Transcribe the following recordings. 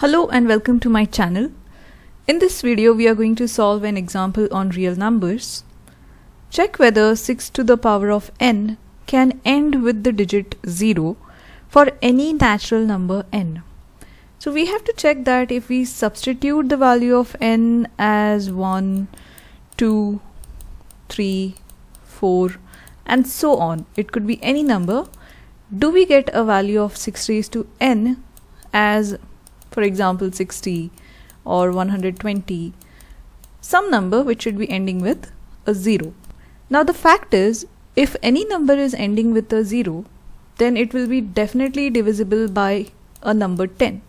Hello and welcome to my channel. In this video we are going to solve an example on real numbers. Check whether 6 to the power of n can end with the digit 0 for any natural number n. So we have to check that if we substitute the value of n as 1, 2, 3, 4 and so on, it could be any number, do we get a value of 6 raised to n as for example 60 or 120 some number which should be ending with a 0 now the fact is if any number is ending with a 0 then it will be definitely divisible by a number 10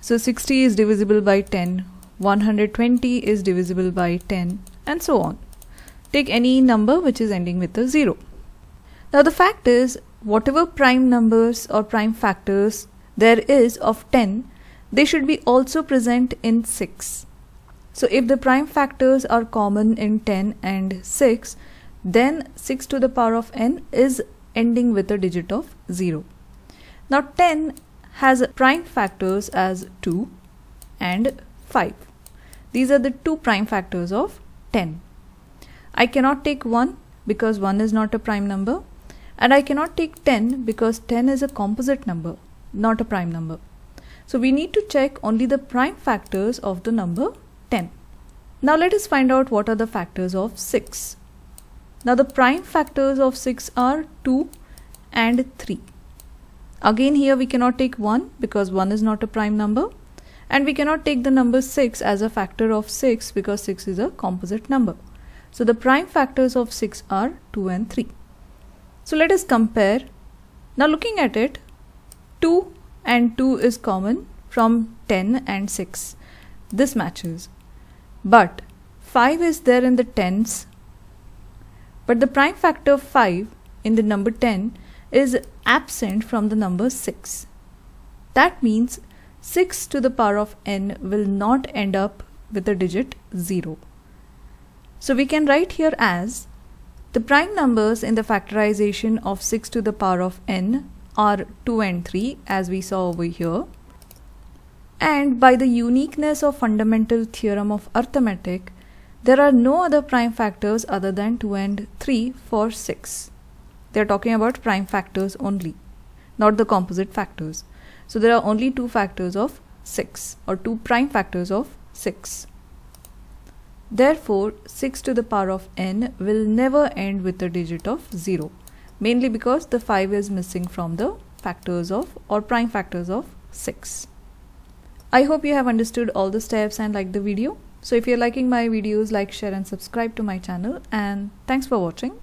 so 60 is divisible by 10 120 is divisible by 10 and so on. Take any number which is ending with a 0 now the fact is whatever prime numbers or prime factors there is of 10, they should be also present in 6. So if the prime factors are common in 10 and 6, then 6 to the power of n is ending with a digit of 0. Now 10 has prime factors as 2 and 5. These are the two prime factors of 10. I cannot take 1 because 1 is not a prime number and I cannot take 10 because 10 is a composite number not a prime number. So we need to check only the prime factors of the number 10. Now let us find out what are the factors of 6. Now the prime factors of 6 are 2 and 3. Again here we cannot take 1 because 1 is not a prime number and we cannot take the number 6 as a factor of 6 because 6 is a composite number. So the prime factors of 6 are 2 and 3. So let us compare. Now looking at it, 2 and 2 is common from 10 and 6. This matches. But 5 is there in the tens. But the prime factor of 5 in the number 10 is absent from the number 6. That means 6 to the power of n will not end up with the digit 0. So we can write here as the prime numbers in the factorization of 6 to the power of n are 2 and 3 as we saw over here. And by the uniqueness of fundamental theorem of arithmetic, there are no other prime factors other than 2 and 3 for 6. They are talking about prime factors only, not the composite factors. So there are only two factors of 6 or two prime factors of 6. Therefore, 6 to the power of n will never end with a digit of 0 mainly because the 5 is missing from the factors of or prime factors of 6. I hope you have understood all the steps and liked the video. So if you're liking my videos, like, share and subscribe to my channel and thanks for watching.